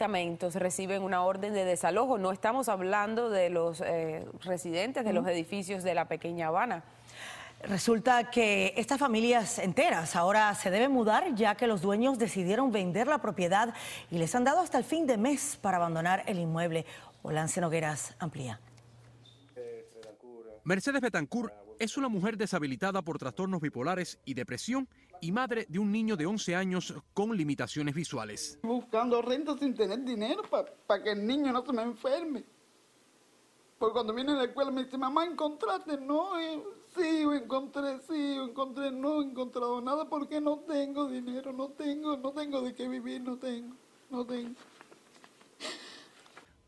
apartamentos reciben una orden de desalojo. No estamos hablando de los eh, residentes de los edificios de la pequeña Habana. Resulta que estas familias enteras ahora se deben mudar ya que los dueños decidieron vender la propiedad y les han dado hasta el fin de mes para abandonar el inmueble. Olance Nogueras amplía. Mercedes Betancourt es una mujer deshabilitada por trastornos bipolares y depresión y madre de un niño de 11 años con limitaciones visuales. Buscando renta sin tener dinero para que el niño no se me enferme. Porque cuando viene a la escuela me dice, mamá, ¿encontraste? No, eh, sí, encontré, sí, encontré, no he encontrado nada porque no tengo dinero, no tengo, no tengo de qué vivir, no tengo, no tengo.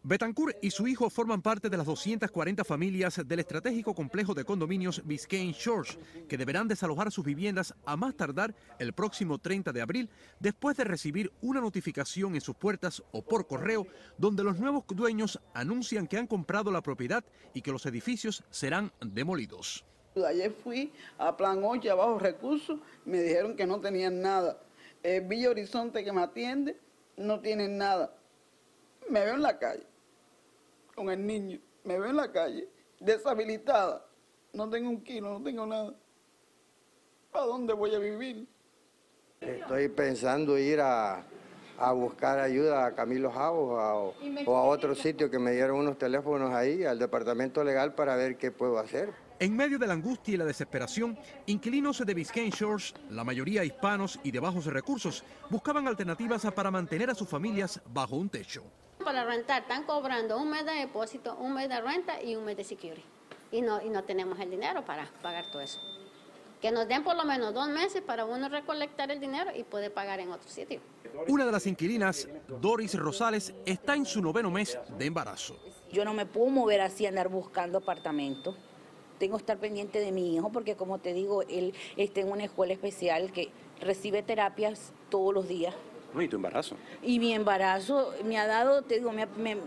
Betancourt y su hijo forman parte de las 240 familias del estratégico complejo de condominios Biscayne Shores, que deberán desalojar sus viviendas a más tardar el próximo 30 de abril, después de recibir una notificación en sus puertas o por correo, donde los nuevos dueños anuncian que han comprado la propiedad y que los edificios serán demolidos. Ayer fui a Plan 8, abajo recursos, me dijeron que no tenían nada. Villa Horizonte que me atiende, no tienen nada. Me veo en la calle con el niño, me veo en la calle, deshabilitada, no tengo un kilo, no tengo nada. ¿Para dónde voy a vivir? Estoy pensando ir a, buscar ayuda a Camilo Javo o a otro sitio que me dieron unos teléfonos ahí, al departamento legal, para ver qué puedo hacer. En medio de la angustia y la desesperación, inquilinos de Biscayne Shores, la mayoría hispanos y de bajos recursos, buscaban alternativas para mantener a sus familias bajo un techo. Para rentar están cobrando un mes de depósito, un mes de renta y un mes de security. Y no, y no tenemos el dinero para pagar todo eso. Que nos den por lo menos dos meses para uno recolectar el dinero y poder pagar en otro sitio. Una de las inquilinas, Doris Rosales, está en su noveno mes de embarazo. Yo no me puedo mover así, andar buscando apartamento. Tengo que estar pendiente de mi hijo porque, como te digo, él está en una escuela especial que recibe terapias todos los días. ¿Y tu embarazo? Y mi embarazo me ha dado, te digo,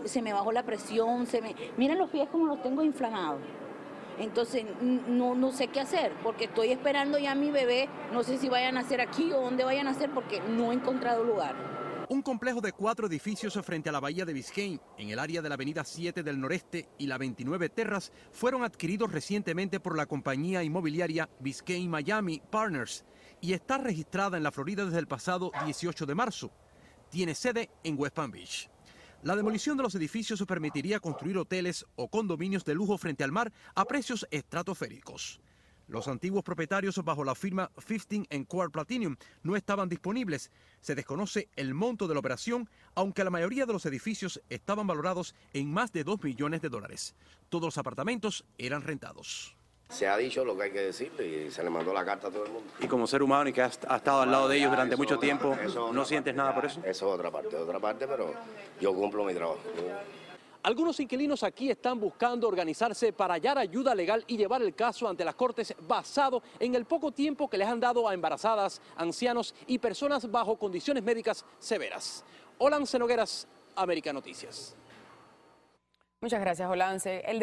se me bajó la presión, se me... Miren los pies como los tengo inflamados. Entonces no, no sé qué hacer, porque estoy esperando ya a mi bebé, no sé si vayan a nacer aquí o dónde vayan a nacer, porque no he encontrado lugar. Un complejo de cuatro edificios frente a la bahía de Biscayne, en el área de la avenida 7 del noreste y la 29 Terras, fueron adquiridos recientemente por la compañía inmobiliaria Biscayne Miami Partners y está registrada en la Florida desde el pasado 18 de marzo. Tiene sede en West Palm Beach. La demolición de los edificios permitiría construir hoteles o condominios de lujo frente al mar a precios estratosféricos. Los antiguos propietarios bajo la firma 15 en Core Platinum no estaban disponibles. Se desconoce el monto de la operación, aunque la mayoría de los edificios estaban valorados en más de 2 millones de dólares. Todos los apartamentos eran rentados. Se ha dicho lo que hay que decirle y se le mandó la carta a todo el mundo. Y como ser humano y que has, estado al lado de ellos durante mucho tiempo, ¿no sientes nada por eso? Eso es otra parte, otra parte, pero yo cumplo mi trabajo. Algunos inquilinos aquí están buscando organizarse para hallar ayuda legal y llevar el caso ante las cortes basado en el poco tiempo que les han dado a embarazadas, ancianos y personas bajo condiciones médicas severas. Olance Nogueras, América Noticias. Muchas gracias, Olance. El